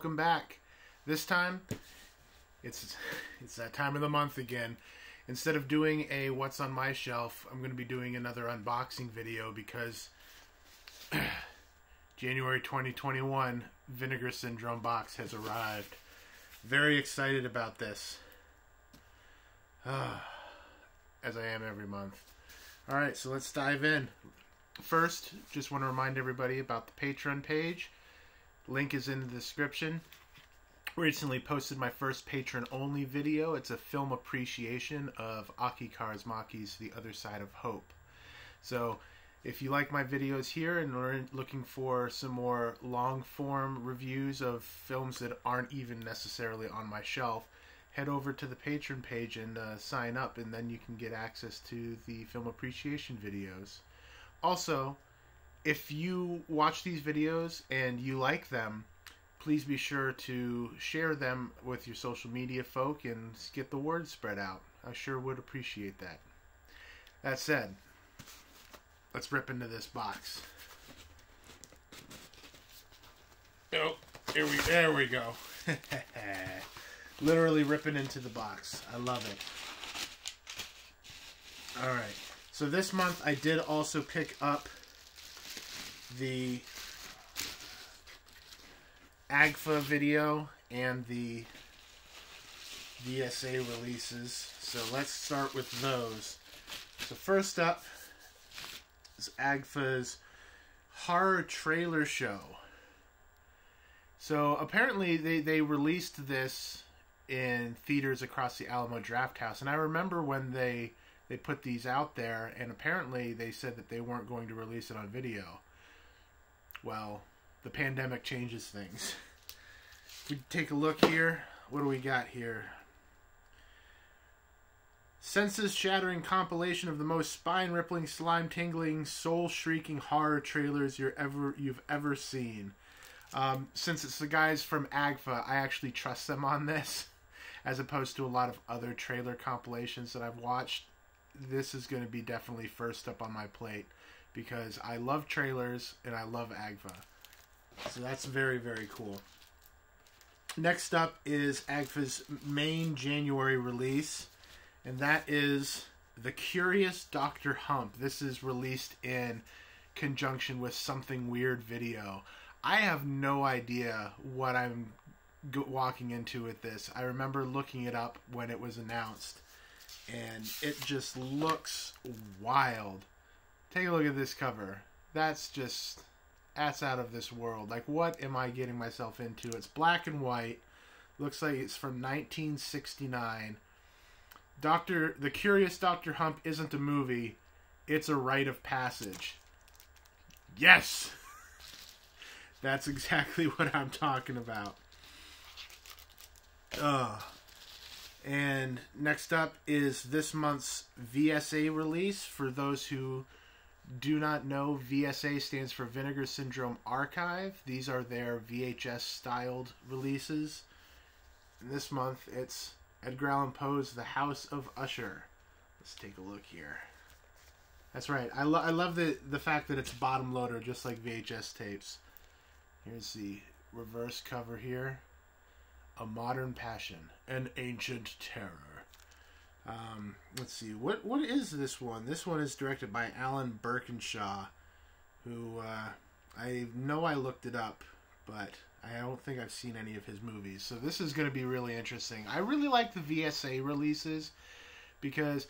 welcome back. This time, it's it's that time of the month again. Instead of doing a what's on my shelf, I'm going to be doing another unboxing video because January 2021 Vinegar Syndrome box has arrived. Very excited about this. As I am every month. All right, so let's dive in. First, just want to remind everybody about the Patreon page. Link is in the description. Recently posted my first Patreon only video. It's a film appreciation of Aki Kaurismäki's The Other Side of Hope. So, if you like my videos here and are looking for some more long form reviews of films that aren't even necessarily on my shelf, head over to the Patreon page and uh, sign up, and then you can get access to the film appreciation videos. Also, if you watch these videos and you like them, please be sure to share them with your social media folk and get the word spread out. I sure would appreciate that. That said, let's rip into this box. Oh, here we there we go. Literally ripping into the box. I love it. All right. So this month I did also pick up the AGFA video and the VSA releases. So let's start with those. So first up is AGFA's horror trailer show. So apparently they, they released this in theaters across the Alamo Drafthouse, and I remember when they they put these out there, and apparently they said that they weren't going to release it on video. Well, the pandemic changes things. we take a look here. What do we got here? Senses shattering compilation of the most spine rippling, slime tingling, soul shrieking horror trailers you're ever you've ever seen. Um, since it's the guys from AGFA, I actually trust them on this, as opposed to a lot of other trailer compilations that I've watched. This is going to be definitely first up on my plate because I love trailers and I love AGFA. So that's very, very cool. Next up is AGFA's main January release, and that is The Curious Dr. Hump. This is released in conjunction with Something Weird video. I have no idea what I'm walking into with this. I remember looking it up when it was announced, and it just looks wild. Take a look at this cover. That's just that's out of this world. Like what am I getting myself into? It's black and white. Looks like it's from 1969. Doctor The Curious Dr. Hump isn't a movie. It's a rite of passage. Yes. That's exactly what I'm talking about. Ugh. And next up is this month's VSA release for those who do not know, VSA stands for Vinegar Syndrome Archive. These are their VHS styled releases. And this month it's Edgar Allan Poe's The House of Usher. Let's take a look here. That's right. I, lo- I love the, the fact that it's bottom loader just like VHS tapes. Here's the reverse cover here. A Modern Passion, an Ancient Terror. Um, let's see what what is this one? This one is directed by Alan Birkinshaw, who uh, I know I looked it up, but I don't think I've seen any of his movies. So this is going to be really interesting. I really like the VSA releases because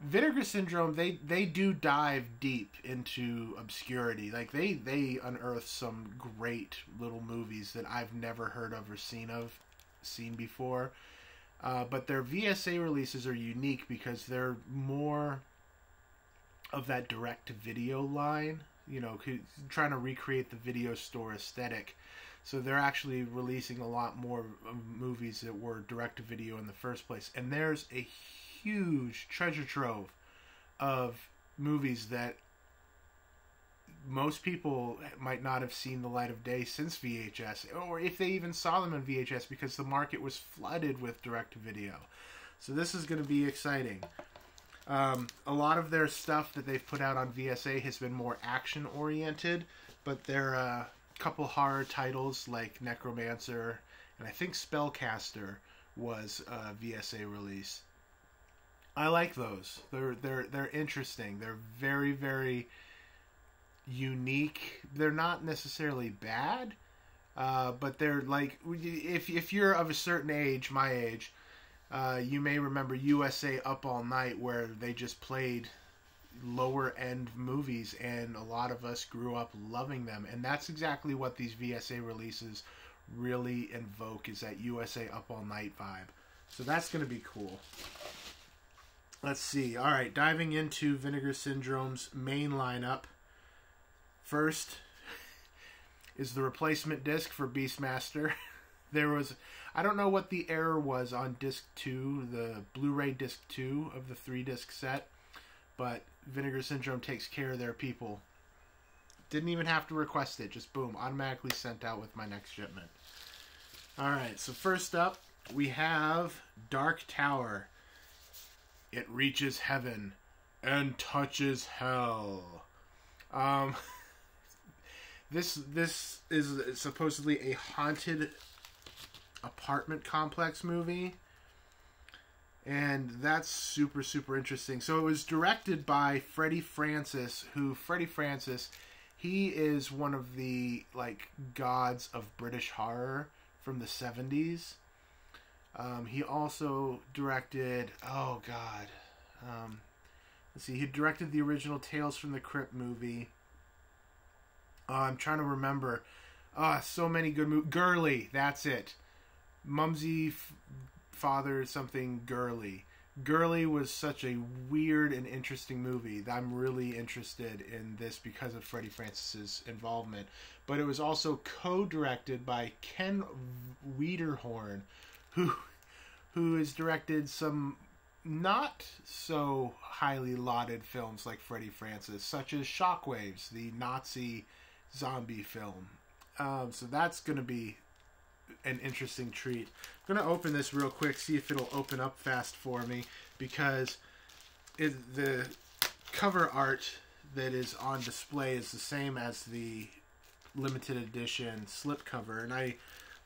Vinegar Syndrome they they do dive deep into obscurity. Like they they unearth some great little movies that I've never heard of or seen of seen before. Uh, but their VSA releases are unique because they're more of that direct video line, you know, trying to recreate the video store aesthetic. So they're actually releasing a lot more movies that were direct to video in the first place. And there's a huge treasure trove of movies that most people might not have seen the light of day since VHS, or if they even saw them in VHS because the market was flooded with direct video. So this is going to be exciting. Um, a lot of their stuff that they've put out on VSA has been more action oriented, but their uh, couple horror titles like Necromancer and I think Spellcaster was a VSA release. I like those. They're they're they're interesting. They're very very unique. They're not necessarily bad, uh, but they're like if if you're of a certain age, my age, uh, you may remember USA Up All Night, where they just played lower end movies, and a lot of us grew up loving them. And that's exactly what these VSA releases really invoke is that USA Up All Night vibe. So that's going to be cool. Let's see. All right, diving into Vinegar Syndrome's main lineup. First is the replacement disc for Beastmaster. there was I don't know what the error was on disc 2, the Blu-ray disc 2 of the 3 disc set, but Vinegar Syndrome takes care of their people. Didn't even have to request it, just boom, automatically sent out with my next shipment. All right, so first up, we have Dark Tower. It reaches heaven and touches hell. Um, this this is supposedly a haunted apartment complex movie, and that's super super interesting. So it was directed by Freddie Francis, who Freddie Francis, he is one of the like gods of British horror from the seventies. Um, he also directed. Oh God. Um, let's see. He directed the original Tales from the Crypt movie. Uh, I'm trying to remember. Ah, so many good movies. Girly, that's it. Mumsy Father something Girly. Girly was such a weird and interesting movie that I'm really interested in this because of Freddie Francis's involvement. But it was also co-directed by Ken Wiederhorn, who who has directed some not so highly lauded films like Freddie Francis, such as Shockwaves, the Nazi zombie film. Um, so that's going to be an interesting treat. I'm going to open this real quick, see if it'll open up fast for me, because it, the cover art that is on display is the same as the limited edition slipcover, and I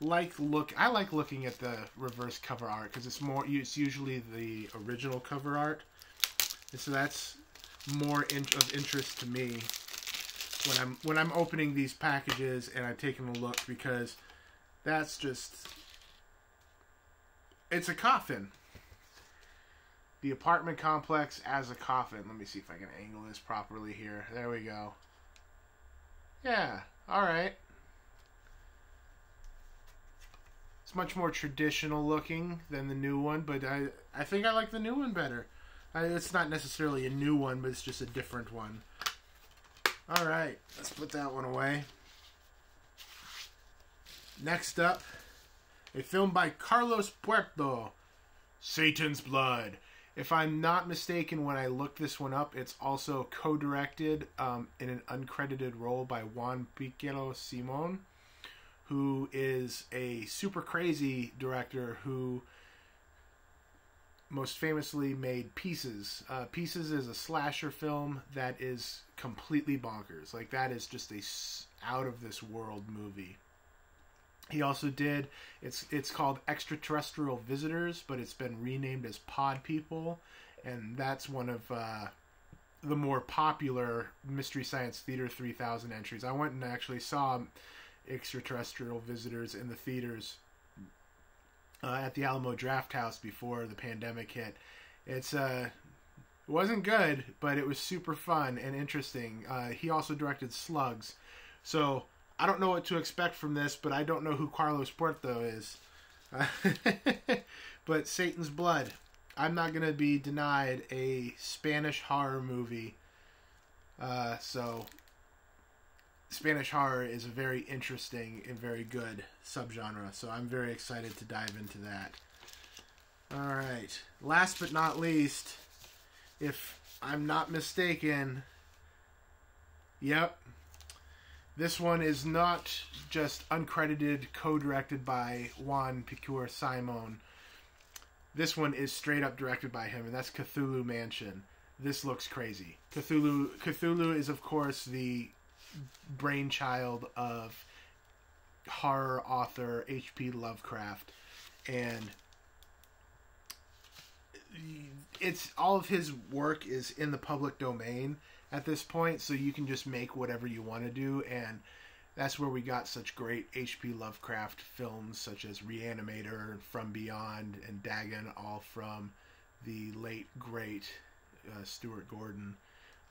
like look I like looking at the reverse cover art because it's more it's usually the original cover art, and so that's more in, of interest to me when I'm when I'm opening these packages and I'm taking a look because that's just it's a coffin. The apartment complex as a coffin. Let me see if I can angle this properly here. There we go. Yeah, all right. It's much more traditional looking than the new one, but I I think I like the new one better. I, it's not necessarily a new one, but it's just a different one. All right, let's put that one away. Next up, a film by Carlos Puerto, Satan's Blood. If I'm not mistaken, when I looked this one up, it's also co-directed um, in an uncredited role by Juan Piquer Simon, who is a super crazy director who most famously made Pieces. Uh, Pieces is a slasher film that is completely bonkers. Like that is just a out of this world movie. He also did it's it's called Extraterrestrial Visitors, but it's been renamed as Pod People, and that's one of uh, the more popular Mystery Science Theater 3000 entries. I went and actually saw Extraterrestrial Visitors in the theaters uh, at the Alamo Drafthouse before the pandemic hit. It's uh, it wasn't good, but it was super fun and interesting. Uh, he also directed Slugs, so I don't know what to expect from this, but I don't know who Carlos Puerto is. but Satan's Blood. I'm not going to be denied a Spanish horror movie. Uh, so, Spanish horror is a very interesting and very good subgenre. So, I'm very excited to dive into that. All right. Last but not least, if I'm not mistaken, yep, this one is not just uncredited, co-directed by Juan Piquer Simon. This one is straight up directed by him, and that's Cthulhu Mansion. This looks crazy. Cthulhu Cthulhu is of course the brainchild of horror author H.P. Lovecraft, and it's all of his work is in the public domain at this point, so you can just make whatever you want to do, and that's where we got such great H.P. Lovecraft films such as Reanimator, From Beyond, and Dagon, all from the late great uh, Stuart Gordon.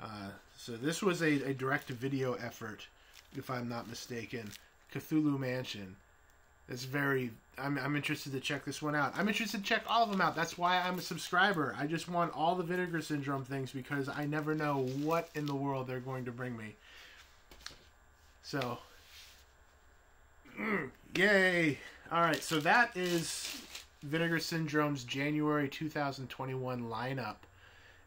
Uh, so this was a, a direct-to-video effort, if I'm not mistaken. Cthulhu Mansion. It's very. I'm, I'm interested to check this one out. I'm interested to check all of them out. That's why I'm a subscriber. I just want all the Vinegar Syndrome things because I never know what in the world they're going to bring me. So, mm, yay! All right, so that is Vinegar Syndrome's January 2021 lineup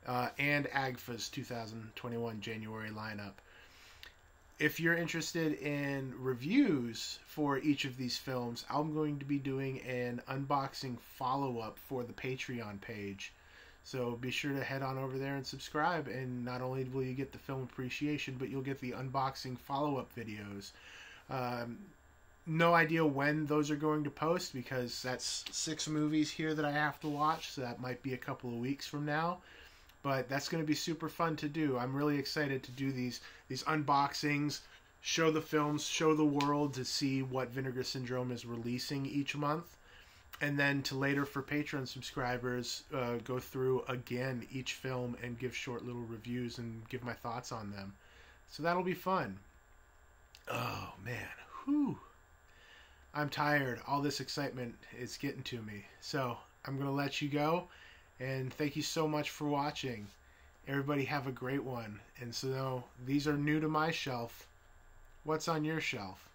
uh, and AGFA's 2021 January lineup if you're interested in reviews for each of these films, I'm going to be doing an unboxing follow up for the Patreon page. So be sure to head on over there and subscribe. And not only will you get the film appreciation, but you'll get the unboxing follow up videos. Um, no idea when those are going to post because that's six movies here that I have to watch. So that might be a couple of weeks from now but that's going to be super fun to do. I'm really excited to do these these unboxings, show the films, show the world to see what Vinegar Syndrome is releasing each month, and then to later for Patreon subscribers uh, go through again each film and give short little reviews and give my thoughts on them. So that'll be fun. Oh man, whew. I'm tired. All this excitement is getting to me. So I'm gonna let you go. And thank you so much for watching. Everybody have a great one. And so these are new to my shelf. What's on your shelf?